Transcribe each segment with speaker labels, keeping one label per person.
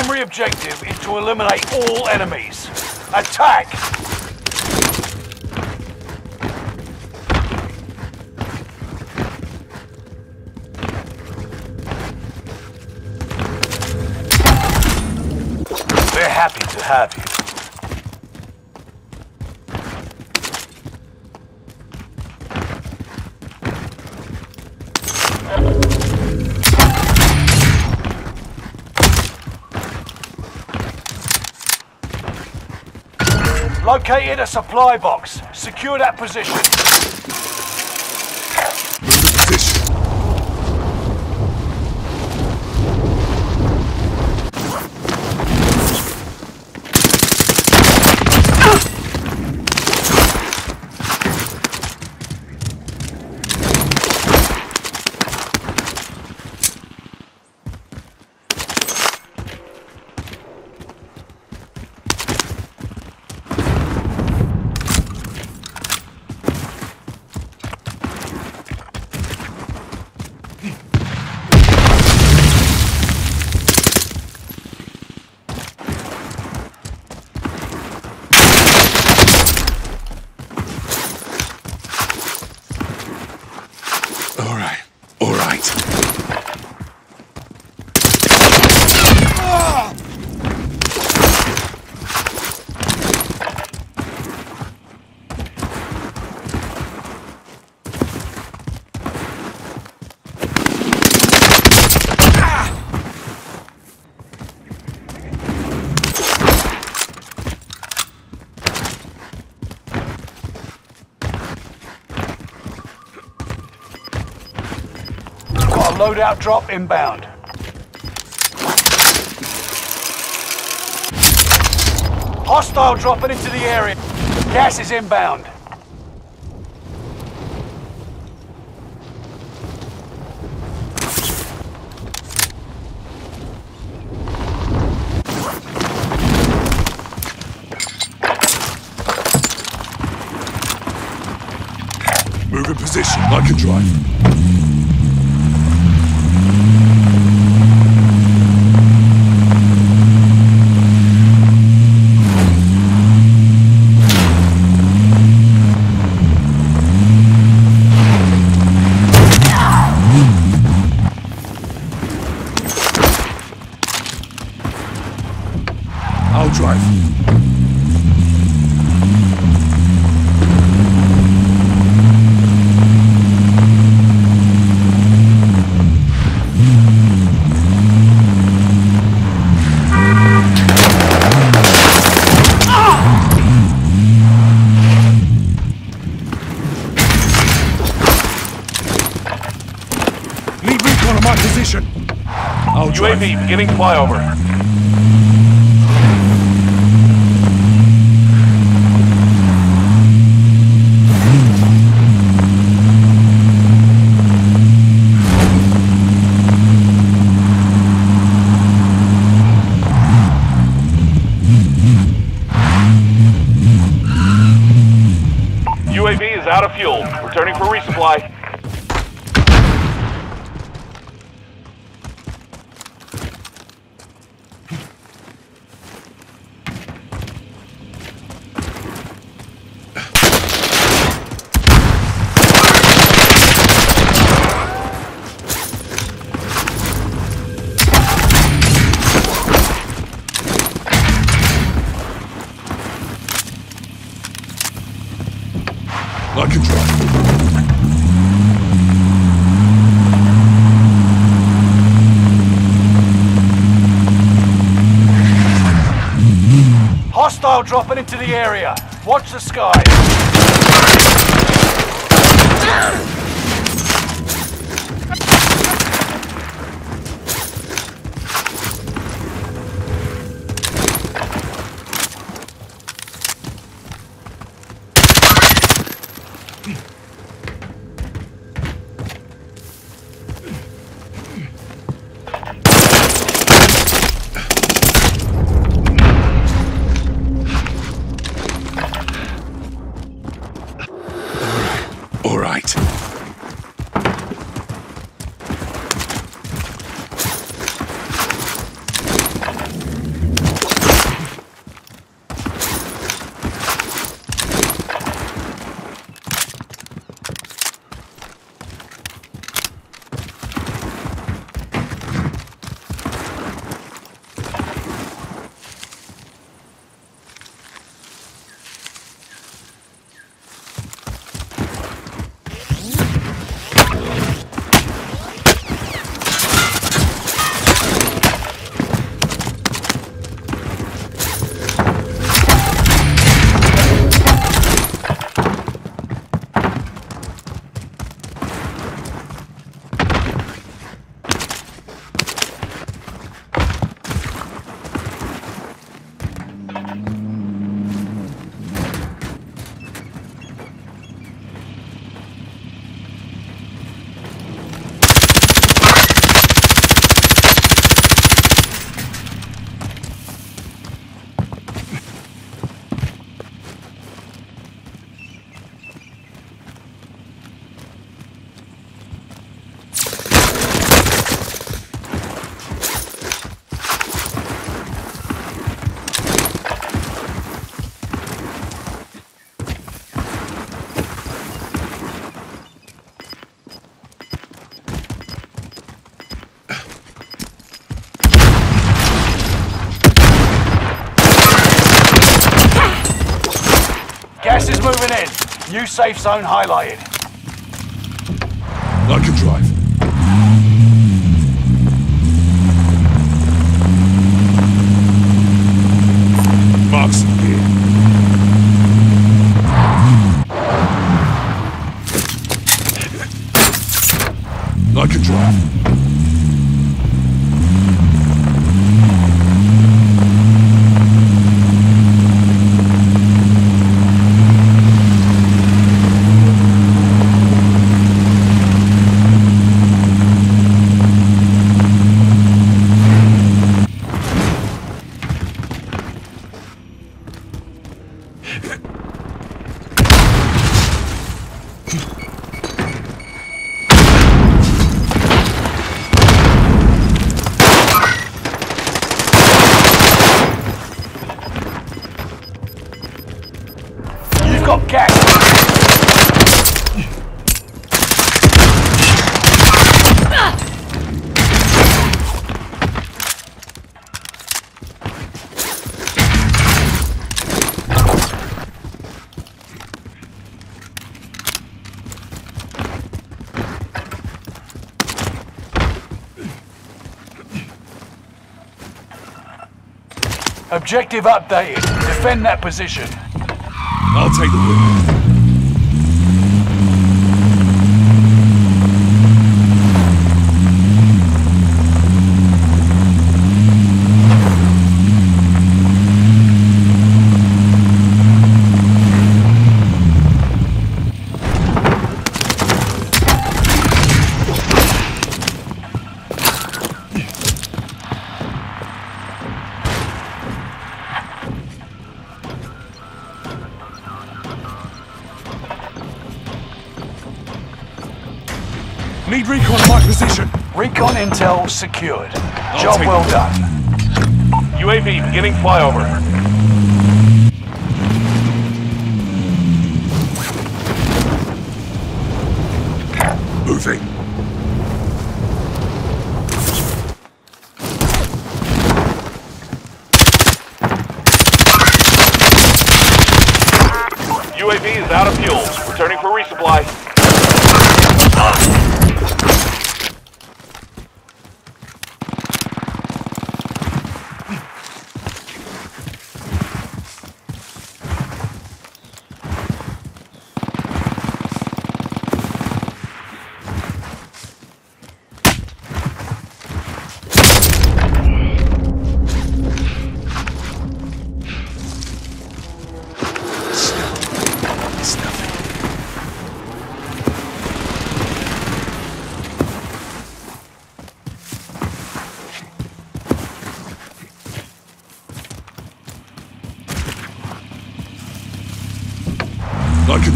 Speaker 1: primary objective is to eliminate all enemies. Attack! We're happy to have you. Located a supply box. Secure that position.
Speaker 2: Position. All right. All right.
Speaker 1: Got a loadout drop inbound. Hostile dropping into the area. Gas is inbound. Hostile dropping into the area. Watch the sky. Safe zone highlighted. Objective updated. Defend that position.
Speaker 2: I'll take the wheel. Recon on my position.
Speaker 1: Recon intel secured. Job well
Speaker 2: it.
Speaker 1: done.
Speaker 3: UAV beginning flyover.
Speaker 2: Moving.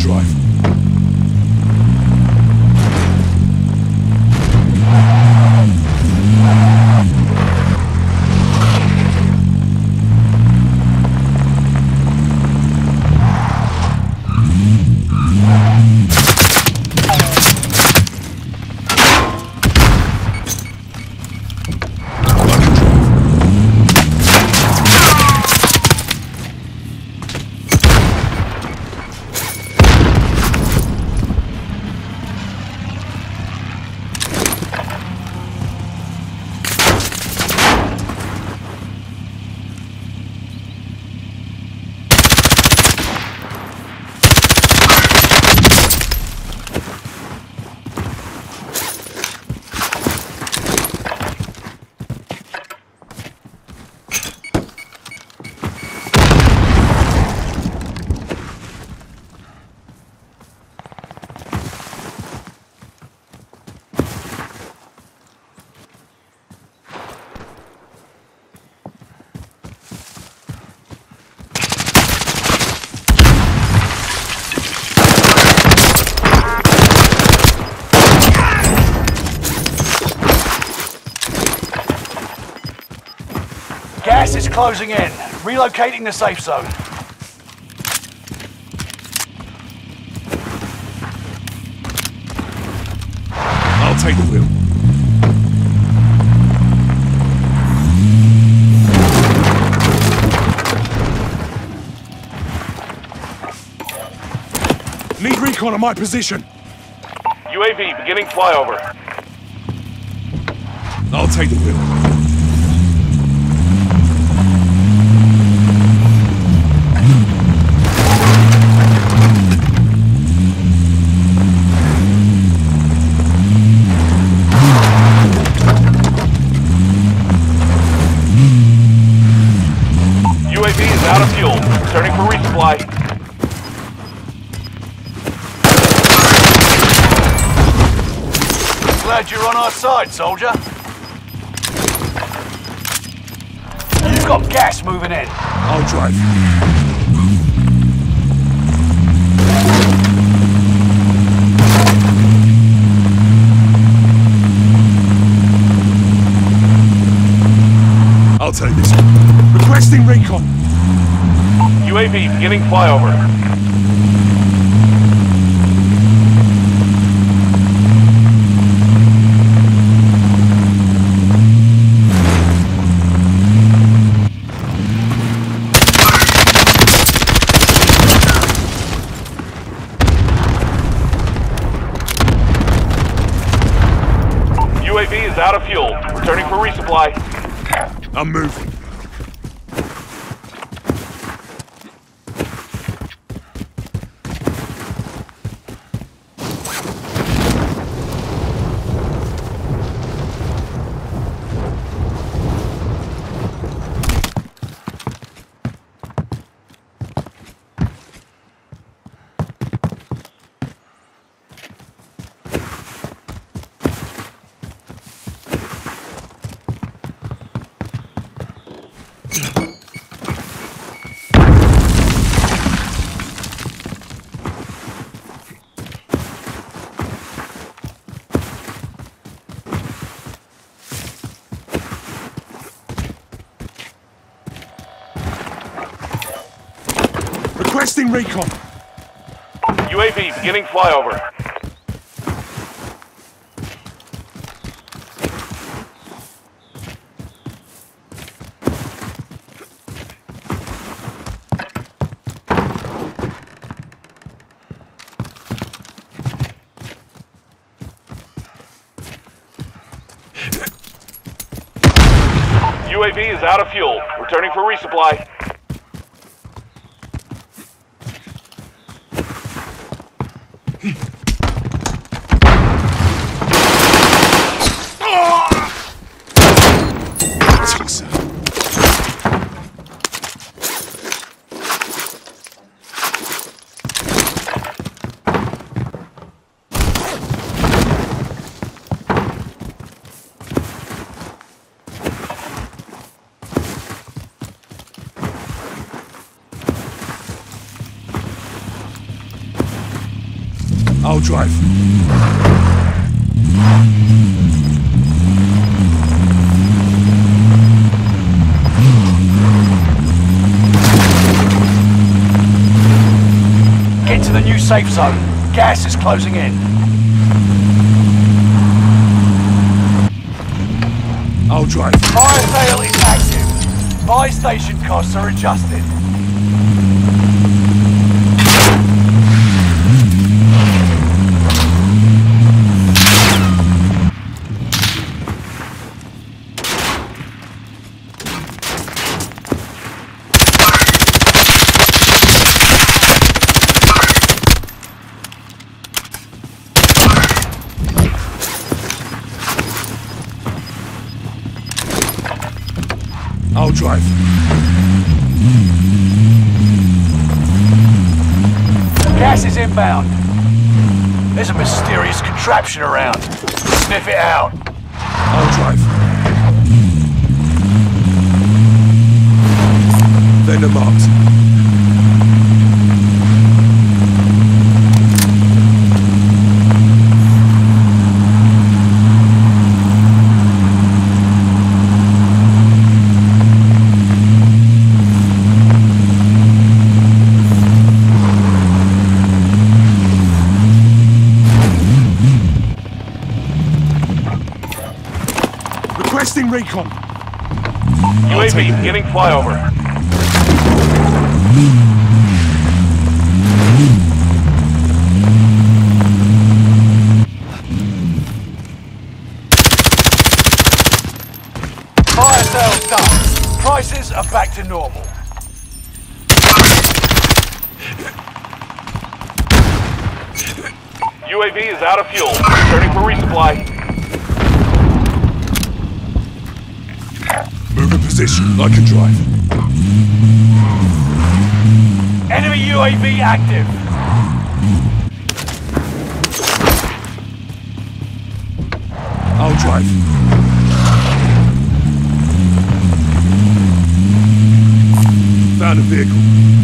Speaker 2: Drive.
Speaker 1: Closing in. Relocating the safe zone.
Speaker 2: I'll take the wheel. Need recon on my position.
Speaker 3: UAV beginning flyover.
Speaker 2: I'll take the wheel.
Speaker 1: Side, soldier. You've got gas moving in.
Speaker 2: I'll drive. I'll take this. Requesting recon.
Speaker 3: UAV beginning flyover. UAV is out Returning for resupply.
Speaker 2: I'm moving. Requesting recon.
Speaker 3: UAV beginning flyover. UAV is out of fuel. Returning for resupply.
Speaker 2: Drive.
Speaker 1: Get to the new safe zone. Gas is closing in.
Speaker 2: I'll drive.
Speaker 1: Fire sale is active. Buy station costs are adjusted.
Speaker 2: Drive.
Speaker 1: Gas is inbound. There's a mysterious contraption around. Sniff it out.
Speaker 2: I'll drive. Vendor marked. I'll
Speaker 3: UAV beginning flyover.
Speaker 1: Fire sales done. Prices are back to normal.
Speaker 3: UAV is out of fuel. Returning for resupply.
Speaker 2: Position. I can drive.
Speaker 1: Enemy UAV active.
Speaker 2: I'll drive. Found a vehicle.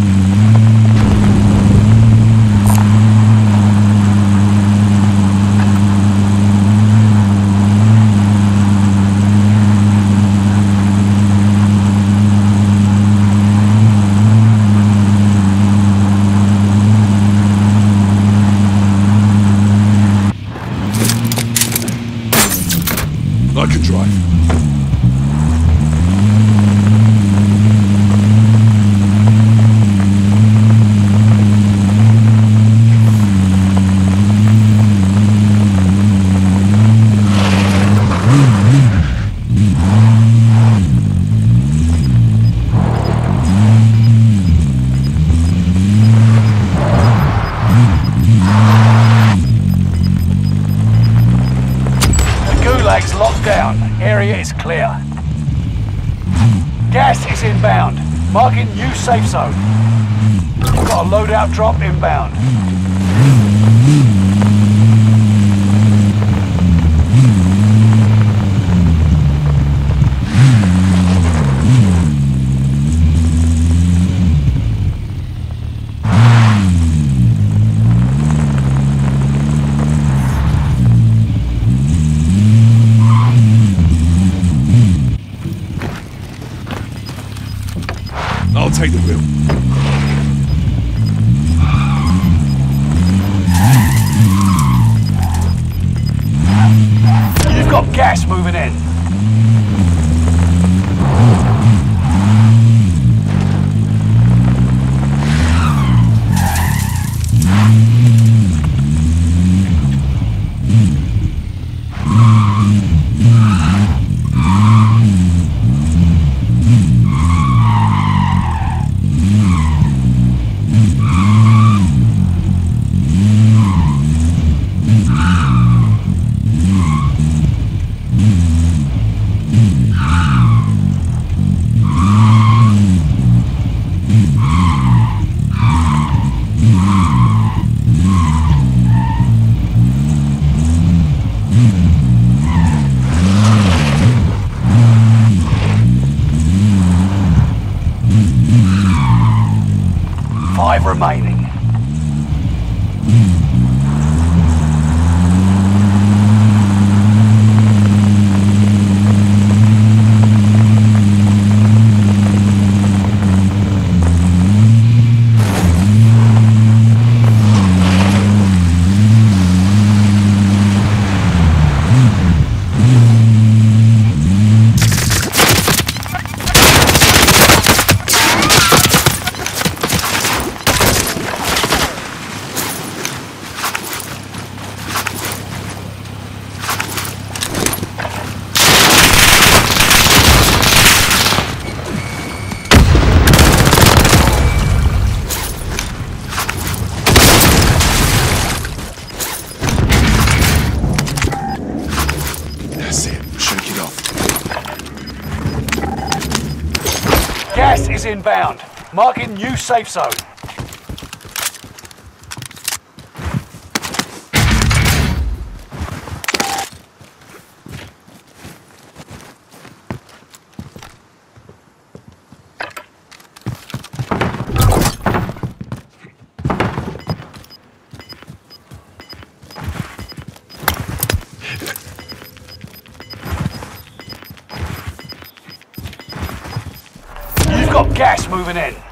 Speaker 1: Safe zone. Got a loadout drop inbound. mine. Marking new safe zone. You've got gas moving in.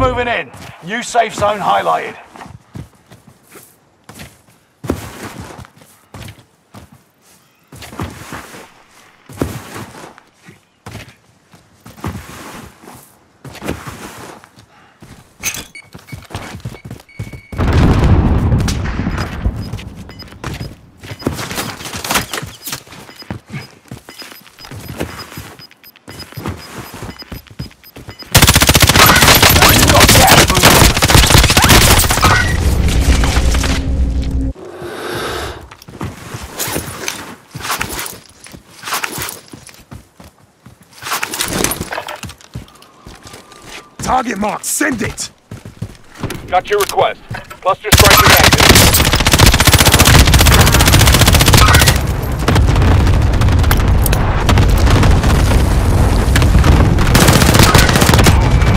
Speaker 1: Moving in. New safe zone highlighted.
Speaker 2: Target marked. Send it!
Speaker 3: Got your request. Cluster strike is active.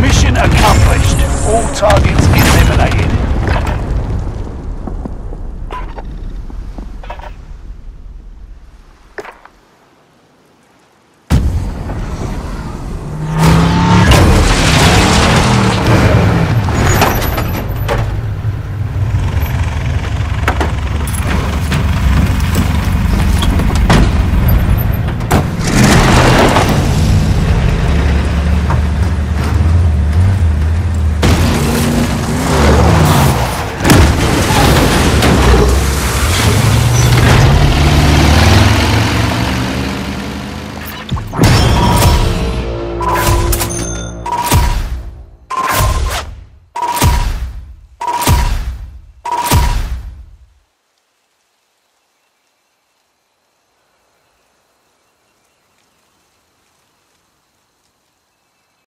Speaker 3: Mission accomplished. All targets eliminated.